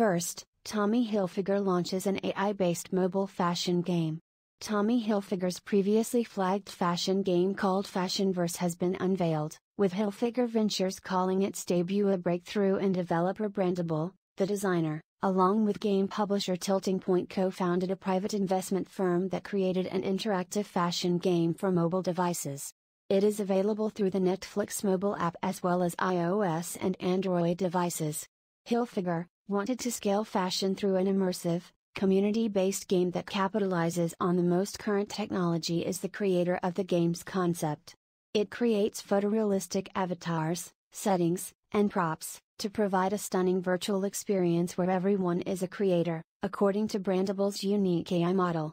First, Tommy Hilfiger launches an AI based mobile fashion game. Tommy Hilfiger's previously flagged fashion game called Fashionverse has been unveiled, with Hilfiger Ventures calling its debut a breakthrough and developer Brandible, the designer, along with game publisher Tilting Point co founded a private investment firm that created an interactive fashion game for mobile devices. It is available through the Netflix mobile app as well as iOS and Android devices. Hilfiger wanted to scale fashion through an immersive, community based game that capitalizes on the most current technology is the creator of the game's concept. It creates photorealistic avatars, settings, and props, to provide a stunning virtual experience where everyone is a creator, according to Brandible's unique AI model.